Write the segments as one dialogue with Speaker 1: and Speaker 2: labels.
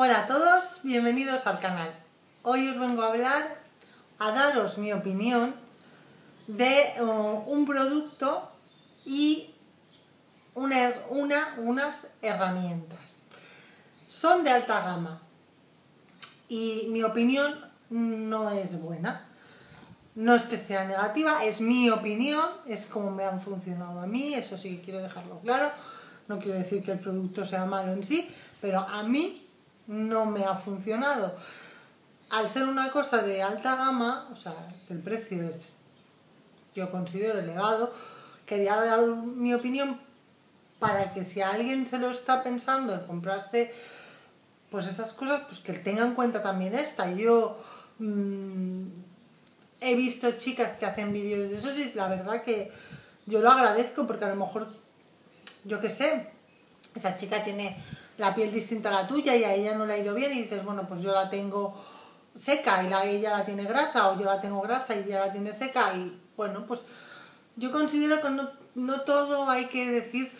Speaker 1: Hola a todos, bienvenidos al canal. Hoy os vengo a hablar, a daros mi opinión de uh, un producto y una, una, unas herramientas. Son de alta gama y mi opinión no es buena. No es que sea negativa, es mi opinión, es como me han funcionado a mí, eso sí quiero dejarlo claro. No quiero decir que el producto sea malo en sí, pero a mí no me ha funcionado. Al ser una cosa de alta gama, o sea, el precio es, yo considero elevado, quería dar mi opinión para que si alguien se lo está pensando en comprarse pues estas cosas, pues que tenga en cuenta también esta. Yo mmm, he visto chicas que hacen vídeos de eso y la verdad que yo lo agradezco porque a lo mejor, yo qué sé, esa chica tiene la piel distinta a la tuya y a ella no le ha ido bien y dices, bueno, pues yo la tengo seca y la, ella la tiene grasa o yo la tengo grasa y ella la tiene seca y bueno, pues yo considero que no, no todo hay que decir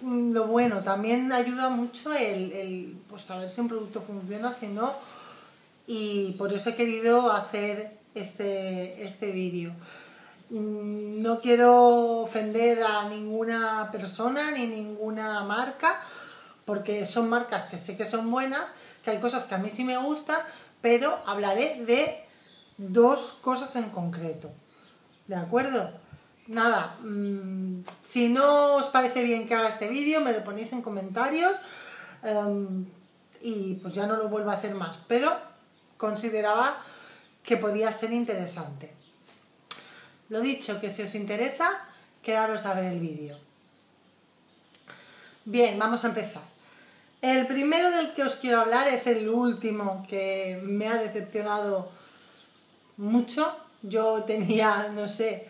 Speaker 1: mm, lo bueno, también ayuda mucho el, el pues saber si un producto funciona, si no, y por eso he querido hacer este, este vídeo. Mm, no quiero ofender a ninguna persona ni ninguna marca, porque son marcas que sé que son buenas, que hay cosas que a mí sí me gustan, pero hablaré de dos cosas en concreto. ¿De acuerdo? Nada, mmm, si no os parece bien que haga este vídeo, me lo ponéis en comentarios um, y pues ya no lo vuelvo a hacer más, pero consideraba que podía ser interesante. Lo dicho, que si os interesa, quedaros a ver el vídeo. Bien, vamos a empezar. El primero del que os quiero hablar es el último que me ha decepcionado mucho. Yo tenía, no sé,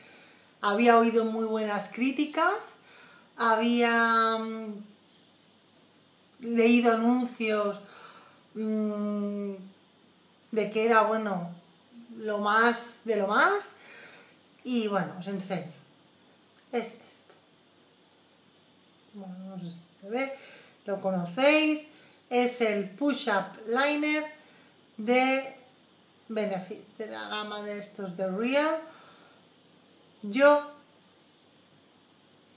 Speaker 1: había oído muy buenas críticas, había um, leído anuncios mmm, de que era, bueno, lo más de lo más. Y bueno, os enseño. Es esto. Bueno, no sé si se ve. Lo conocéis. Es el Push-Up Liner de Benefit, de la gama de estos de Real. Yo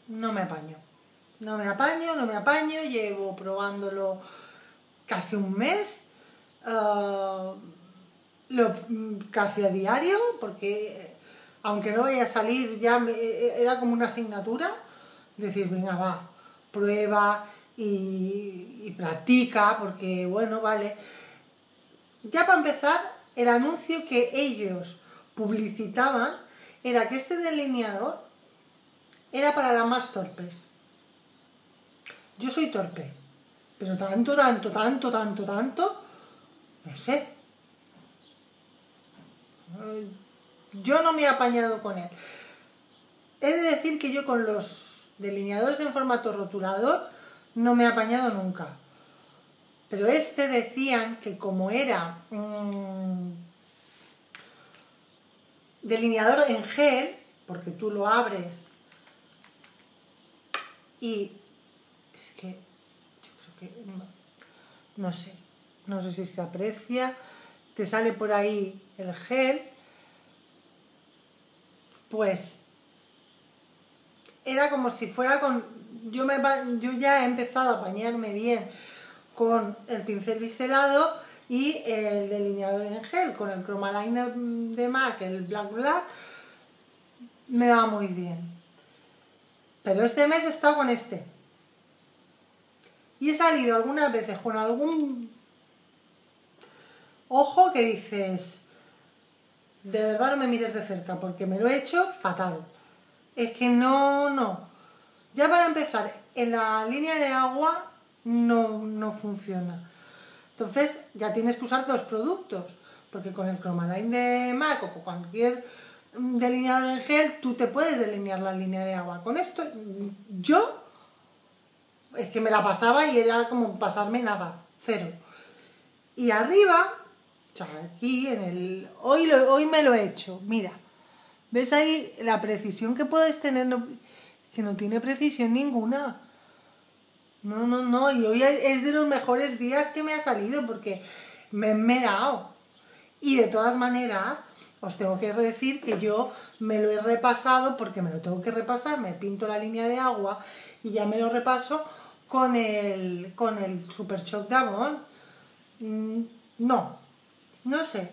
Speaker 1: no me apaño. No me apaño, no me apaño. Llevo probándolo casi un mes. Uh, lo, casi a diario, porque aunque no vaya a salir, ya me, era como una asignatura, decir, venga, va, prueba y, y practica, porque bueno, vale. Ya para empezar, el anuncio que ellos publicitaban era que este delineador era para las más torpes. Yo soy torpe, pero tanto, tanto, tanto, tanto, tanto, no sé, yo no me he apañado con él. He de decir que yo con los delineadores en formato rotulador no me he apañado nunca. Pero este decían que como era un delineador en gel, porque tú lo abres y es que yo creo que no, no sé, no sé si se aprecia, te sale por ahí el gel, pues era como si fuera con... Yo, me, yo ya he empezado a bañarme bien con el pincel biselado y el delineador en gel, con el Chroma Liner de MAC, el Black Black, me va muy bien. Pero este mes he estado con este. Y he salido algunas veces con algún ojo que dices, de verdad no me mires de cerca porque me lo he hecho fatal. Es que no, no. Ya para empezar, en la línea de agua no, no funciona. Entonces ya tienes que usar dos productos, porque con el Chromaline de MAC o con cualquier delineador en gel, tú te puedes delinear la línea de agua. Con esto, yo es que me la pasaba y era como pasarme nada, cero. Y arriba o sea, aquí en el... Hoy, hoy me lo he hecho, mira. ¿Ves ahí la precisión que puedes tener? Que no tiene precisión ninguna. No, no, no, y hoy es de los mejores días que me ha salido porque me he merado. Y de todas maneras, os tengo que decir que yo me lo he repasado porque me lo tengo que repasar, me pinto la línea de agua y ya me lo repaso con el, con el Super Shock de Avon. Mm, no, no sé.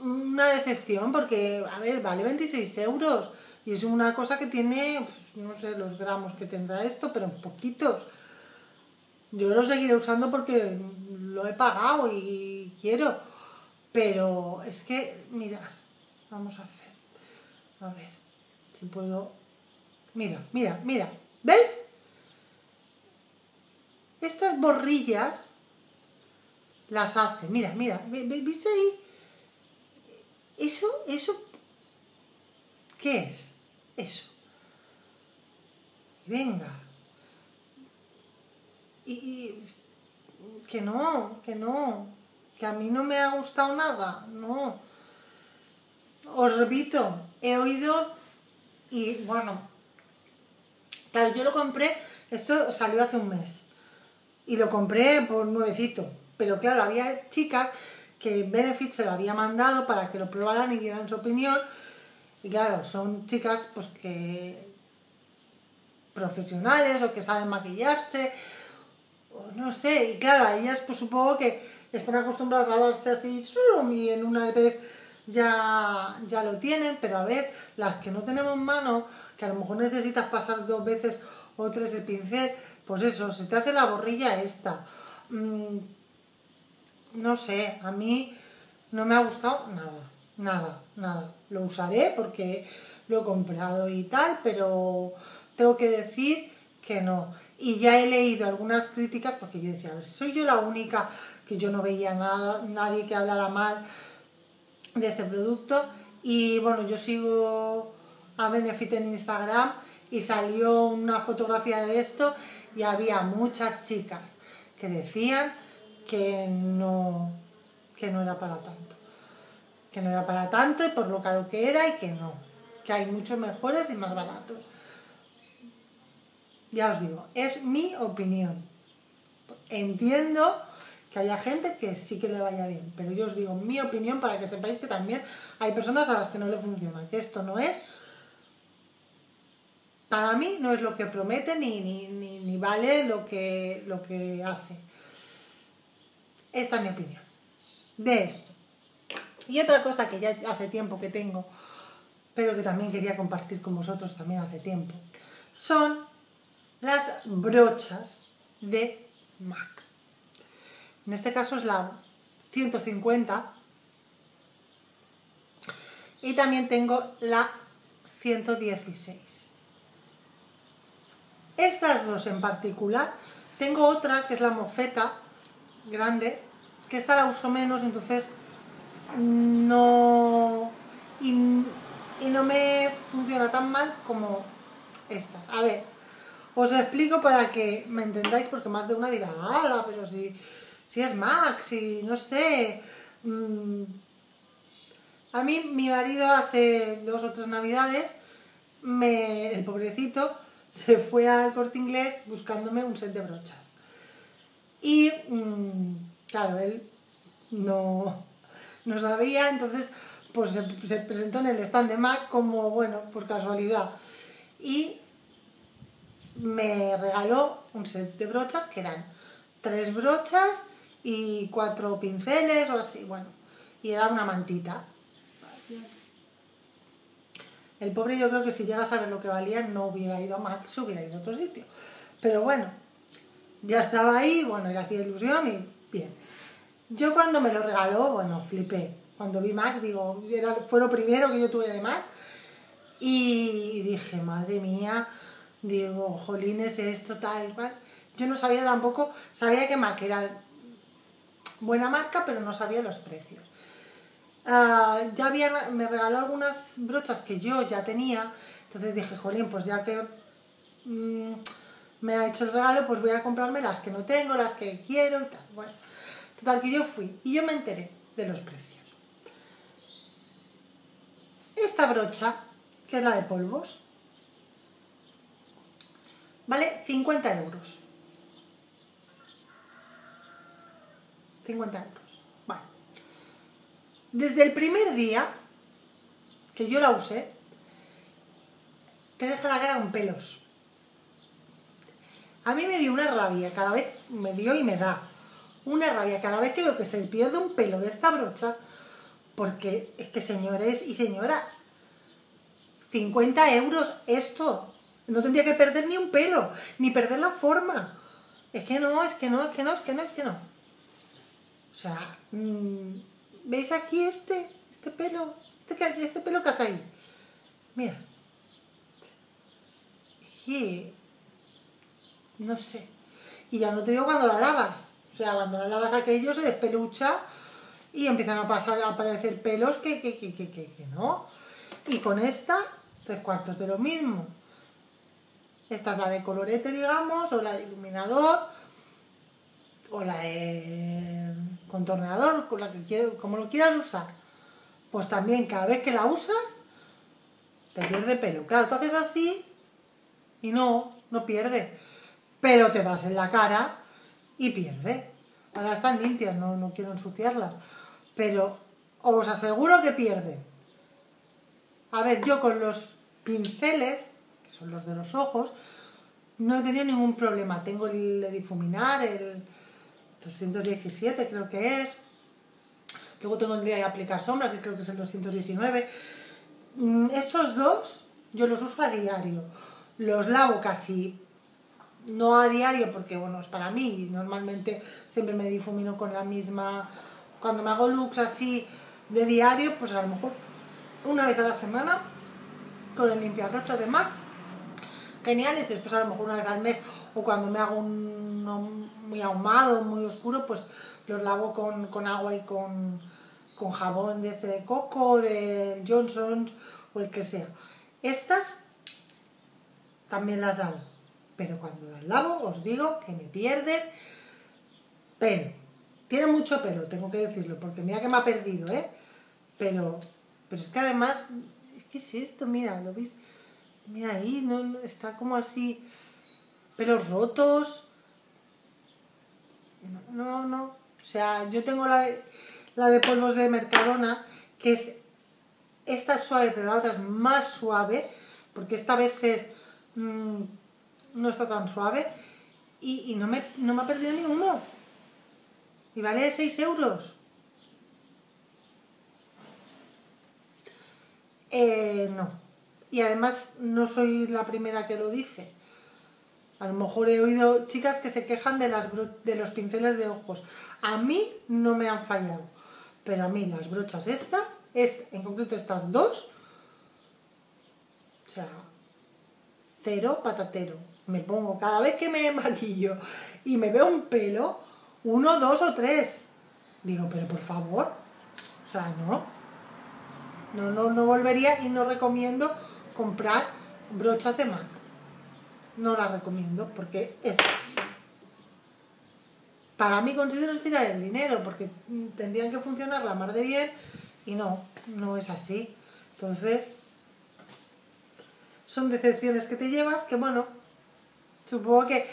Speaker 1: Una decepción porque, a ver, vale 26 euros y es una cosa que tiene, no sé los gramos que tendrá esto, pero poquitos. Yo lo seguiré usando porque lo he pagado y quiero. Pero es que, mira, vamos a hacer. A ver, si puedo... Mira, mira, mira. ¿Ves? Estas borrillas las hace. Mira, mira. ¿Viste ahí? Eso, eso... ¿Qué es? Eso. Venga. Y, que no, que no, que a mí no me ha gustado nada, no. Os repito, he oído y bueno, claro, yo lo compré, esto salió hace un mes y lo compré por nuevecito, pero claro, había chicas que Benefit se lo había mandado para que lo probaran y dieran su opinión y claro, son chicas pues que profesionales o que saben maquillarse, no sé, y claro, ellas pues supongo que están acostumbradas a darse así y en una vez ya, ya lo tienen, pero a ver, las que no tenemos mano, que a lo mejor necesitas pasar dos veces o tres el pincel, pues eso, se te hace la borrilla esta. Mm, no sé, a mí no me ha gustado nada nada, nada. Lo usaré porque lo he comprado y tal, pero tengo que decir que no. Y ya he leído algunas críticas porque yo decía, a ver, soy yo la única que yo no veía nada, nadie que hablara mal de este producto. Y bueno, yo sigo a Benefit en Instagram y salió una fotografía de esto y había muchas chicas que decían que no, que no era para tanto que no era para tanto y por lo caro que era y que no, que hay muchos mejores y más baratos. Ya os digo, es mi opinión. Entiendo que haya gente que sí que le vaya bien, pero yo os digo mi opinión para que sepáis que también hay personas a las que no le funciona, que esto no es, para mí no es lo que promete ni, ni, ni vale lo que, lo que hace. Esta es mi opinión de esto. Y otra cosa que ya hace tiempo que tengo, pero que también quería compartir con vosotros también hace tiempo, son las brochas de MAC. En este caso es la 150 y también tengo la 116. Estas dos en particular, tengo otra que es la mofeta grande, que esta la uso menos, entonces no y, no me funciona tan mal como estas. A ver, os explico para que me entendáis porque más de una dirá, ¡hala! Pero si, si es Max, si no sé. Mm". A mí, mi marido hace dos o tres navidades, me, el pobrecito, se fue al corte inglés buscándome un set de brochas. Y, mm, claro, él no, no sabía, entonces pues se, presentó en el stand de Mac como, bueno, por casualidad. Y me regaló un set de brochas que eran tres brochas y cuatro pinceles o así, bueno, y era una mantita. El pobre yo creo que si llega a saber lo que valía no hubiera ido a Mac, se hubiera ido a otro sitio. Pero bueno, ya estaba ahí, bueno, le hacía ilusión y bien. Yo cuando me lo regaló, bueno, flipé. Cuando vi Mac, digo, era, fue lo primero que yo tuve de Mac. Y dije, madre mía, digo, jolines, esto, tal, cual. Yo no sabía tampoco, sabía que Mac era buena marca, pero no sabía los precios. Ah, ya me regaló algunas brochas que yo ya tenía, entonces dije, jolín, pues ya que mm, me ha hecho el regalo, pues voy a comprarme las que no tengo, las que quiero y tal. Bueno, Total, que yo fui y yo me enteré de los precios. Esta brocha, que es la de polvos, Vale 50 euros. 50 euros. Vale. Desde el primer día que yo la usé, te deja la cara con pelos. A mí me dio una rabia, cada vez me dio y me da una rabia cada vez que veo que se pierde un pelo de esta brocha, porque es que señores y señoras, 50 euros esto, no tendría que perder ni un pelo, ni perder la forma. Es que no, es que no, es que no, es que no, es que no. O sea, mm, ¿veis aquí este, este pelo? Este, este pelo que hace ahí. Mira. Y, no sé. Y ya no te digo cuando la lavas. O sea, cuando la lavas aquello se despelucha y empiezan a pasar a aparecer pelos que, que, que, que, que no. Y con esta, tres cuartos de lo mismo. Esta es la de colorete, digamos, o la de iluminador, o la de contorneador, con la que como lo quieras usar. Pues también cada vez que la usas, te pierde pelo. Claro, tú haces así y no, no pierde. Pero te vas en la cara y pierde. Ahora están limpias, no, no quiero ensuciarlas. Pero os aseguro que pierde. A ver, yo con los pinceles, que son los de los ojos, no he tenido ningún problema. Tengo el de difuminar, el 217 creo que es. Luego tengo el de aplicar sombras, que creo que es el 219. Mm, Estos dos yo los uso a diario. Los lavo casi no a diario porque bueno, es para mí, normalmente siempre me difumino con la misma, cuando me hago looks así de diario, pues a lo mejor una vez a la semana con el limpiarrocha de MAC, después a lo mejor una vez al mes, o cuando me hago un muy ahumado, muy oscuro, pues los lavo con, agua y con, con jabón de este de coco, de Johnson's o el que sea. Estas también las lavo pero cuando las lavo os digo que me pierden pelo. Tiene mucho pelo, tengo que decirlo, porque mira que me ha perdido, ¿eh? Pero, pero es que además, es que es esto, mira, ¿lo veis? Mira ahí, no, está como así, pelos rotos. No, no. O sea, yo tengo la de, la de polvos de Mercadona, que es, esta es suave, pero la otra es más suave, porque esta vez es... Mm, no está tan suave y, no, me, no me ha perdido ni uno. Y vale 6 euros. Eh, no. Y además no soy la primera que lo dice. A lo mejor he oído chicas que se quejan de, las de los pinceles de ojos. A mí no me han fallado. Pero a mí las brochas estas, es, en concreto estas dos, o sea, cero patatero me pongo cada vez que me maquillo y me veo un pelo, uno, dos o tres. Digo, pero por favor, o sea, no. No, no, no volvería y no recomiendo comprar brochas de MAC. No las recomiendo porque es... Para mí considero tirar el dinero porque tendrían que funcionar la mar de bien y no, no es así. Entonces, son decepciones que te llevas que, bueno, Supongo que,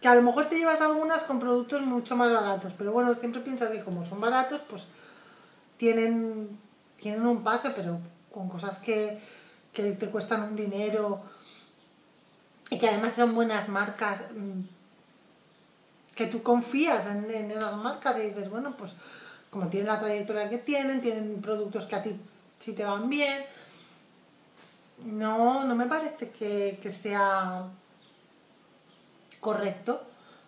Speaker 1: que a lo mejor te llevas algunas con productos mucho más baratos, pero bueno, siempre piensas que como son baratos, pues tienen, tienen un pase, pero con cosas que, que te cuestan un dinero y que además son buenas marcas, mm, que tú confías en, esas marcas y dices, bueno, pues como tienen la trayectoria que tienen, tienen productos que a ti sí te van bien, no, no me parece que, que sea correcto,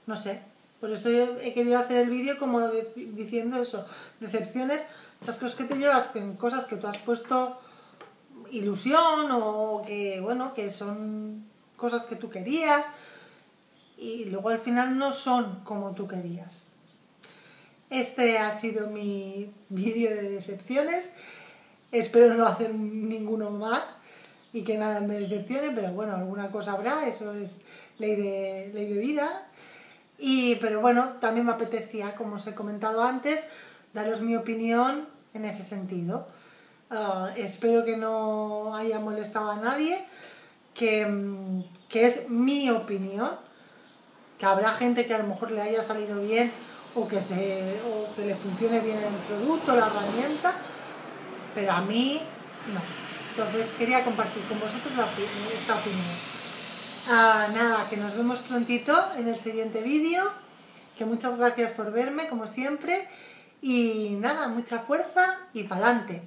Speaker 1: no sé. Por eso he querido hacer el vídeo como diciendo eso, decepciones, esas cosas que te llevas con cosas que tú has puesto ilusión o que, bueno, que son cosas que tú querías y luego al final no son como tú querías. Este ha sido mi vídeo de decepciones. Espero no hacer ninguno más y que nada me decepcione, pero bueno, alguna cosa habrá, eso es ley de, ley de vida. Y, pero bueno, también me apetecía, como os he comentado antes, daros mi opinión en ese sentido. Ah, espero que no haya molestado a nadie, que, que es mi opinión, que habrá gente que a lo mejor le haya salido bien o que, se, o que le funcione bien el producto, la herramienta, pero a mí no. Entonces quería compartir con vosotros esta opinión. Ah, nada, que nos vemos prontito en el siguiente vídeo, que muchas gracias por verme como siempre y nada, mucha fuerza y pa'lante.